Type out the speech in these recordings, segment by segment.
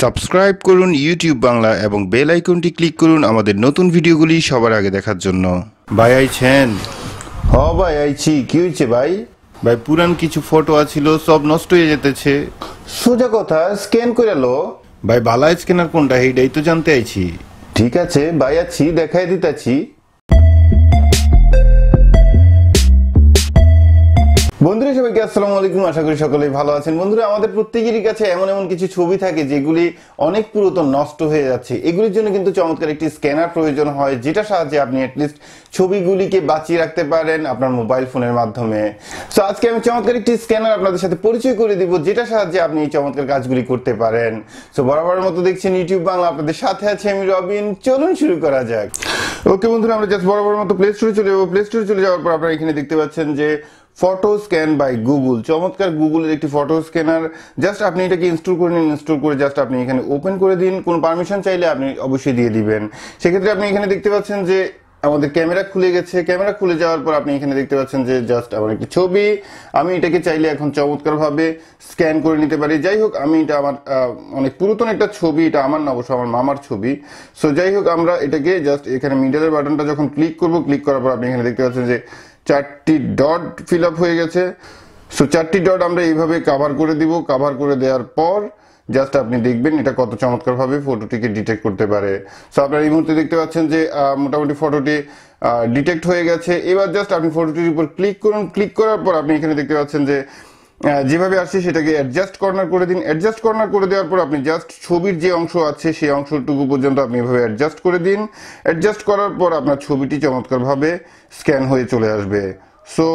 Subscribe করুন YouTube Bangla এবং bell আইকনটি ক্লিক করুন আমাদের নতুন ভিডিওগুলি সবার আগে দেখার জন্য। ভাই আইছেন? হ ভাই আইছি। কি হয়েছে ভাই? ভাই পুরান কিছু ফটো আছিল সব নষ্ট হয়ে যেতেছে। সোজা কথা স্ক্যান করে লো। ভাই ভালো স্ক্যানার কোনটা? এইটাই তো জানতে আইছি। ঠিক আছে ভাই আছি দেখাই দিতেছি। বন্ধুরা, সবাইকে আসসালামু আলাইকুম। আশা করি সকলেই ভালো আছেন। বন্ধুরা, আমাদের প্রত্যেকেরই কাছে এমন এমন কিছু ছবি থাকে যেগুলি অনেক পুরাতন, নষ্ট হয়ে যাচ্ছে। এগুলির জন্য কিন্তু চমৎকার একটি স্ক্যানার প্রয়োজন হয় যেটা সাহায্যে আপনি অ্যাটলিস্ট ছবিগুলিকে বাঁচিয়ে রাখতে পারেন আপনার মোবাইল ফোনের মাধ্যমে। সো আজকে আমি চমৎকার একটি স্ক্যানার আপনাদের সাথে পরিচয় করে দিব যেটা সাহায্যে আপনি এই চমৎকার কাজগুলি করতে পারেন। সো বরাবরের মতো দেখছেন ইউটিউব বাংলা, আপনাদের সাথে আছে আমি রবিন। চলুন শুরু করা যাক। ওকে বন্ধুরা, আমরা জাস্ট বরাবরের মতো প্লে স্টোরে চলে যাব। প্লে স্টোরে চলে যাওয়ার পর আপনারা এখানে দেখতে পাচ্ছেন যে ফটো স্ক্যান বাই গুগল চমৎকার গুগলের একটি ফটো স্ক্যানার জাস্ট আপনি এটাকে ইনস্টল করে নিন ইনস্টল করে জাস্ট আপনি এখানে ওপেন করে দিন। কোনো পারমিশন চাইলে আপনি অবশ্যই দিয়ে দিবেন। সেক্ষেত্রে আপনি এখানে দেখতে পাচ্ছেন যে আমাদের ক্যামেরা খুলে গেছে। ক্যামেরা খুলে যাওয়ার পর আপনি এখানে দেখতে পাচ্ছেন যে জাস্ট আমার একটি ছবি। আমি এটাকে চাইলে এখন চমৎকারভাবে স্ক্যান করে নিতে পারি। যাই হোক, আমি এটা আমার অনেক পুরাতন একটা ছবি। এটা আমার না, অবশ্য আমার মামার ছবি। সো যাই হোক, আমরা এটাকে জাস্ট এখানে মিডলের বাটনটা যখন ক্লিক করব ক্লিক করার পর আপনি এখানে দেখতে পাচ্ছেন যে চারটি ডট ফিল হয়ে গেছে। সো চারটি ডট আমরা এইভাবে কাভার করে দিব। কাভার করে দেওয়ার পর জাস্ট আপনি দেখবেন এটা কত চমৎকারভাবে ফটোটিকে ডিটেক্ট করতে পারে। সো আপনারা এই মুহূর্তে দেখতে পাচ্ছেন যে মোটামুটি ফটোটি ডিটেক্ট হয়ে গেছে। এবার জাস্ট আপনি ফটোটির উপর ক্লিক করুন। ক্লিক করার পর আপনি এখানে দেখতে পাচ্ছেন যে যেভাবে আসছে সেটাকে অ্যাডজাস্ট কর্নার করে দিন। অ্যাডজাস্ট কর্নার করে দেওয়ার পর আপনি জাস্ট ছবির যে অংশ আছে সেই অংশটুকু পর্যন্ত আপনি এভাবে অ্যাডজাস্ট করে দিন। অ্যাডজাস্ট করার পর আপনার ছবিটি চমৎকারভাবে স্ক্যান হয়ে চলে আসবে। সো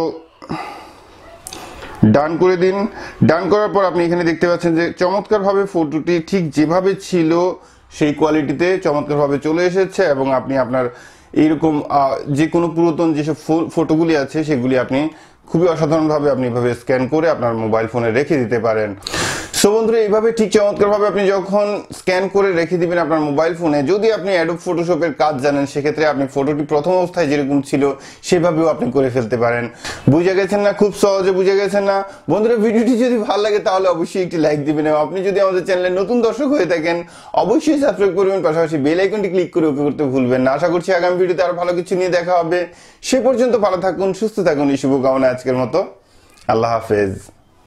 ডান করে দিন। ডান করার পর আপনি এখানে দেখতে পাচ্ছেন যে চমৎকারভাবে ফটোটি ঠিক যেভাবে ছিল সেই কোয়ালিটিতে চমৎকারভাবে চলে এসেছে এবং আপনি আপনার এইরকম যে কোনো পুরাতন যেসব ফটোগুলি আছে, সেগুলি আপনি খুবই অসাধারণভাবে আপনি এভাবে স্ক্যান করে আপনার মোবাইল ফোনে রেখে দিতে পারেন। সো বন্ধুরা, এইভাবে ঠিক চমৎকারভাবে আপনি যখন স্ক্যান করে রেখে দিবেন আপনার মোবাইল ফোনে যদি আপনি অ্যাডোব ফটোশপের কাজ জানেন, সেক্ষেত্রে আপনি ফটোটি প্রথম অবস্থায় যেরকম ছিল, সেভাবেও আপনি করে ফেলতে পারেন। বুঝে গেছেন না? খুব সহজে বুঝে গেছেন না? বন্ধুরা, ভিডিওটি যদি ভালো লাগে, তাহলে অবশ্যই একটি লাইক দিবেন এবং আপনি যদি আমাদের চ্যানেলে নতুন দর্শক হয়ে থাকেন, অবশ্যই সাবস্ক্রাইব করবেন, পাশাপাশি বেল আইকনটি ক্লিক করে ওকে করতে ভুলবেন না। আশা করছি আগামী ভিডিওতে আরও ভালো কিছু নিয়ে দেখা হবে। সে পর্যন্ত ভালো থাকুন, সুস্থ থাকুন, এই শুভকামনা আজকের মতো। আল্লাহ হাফেজ।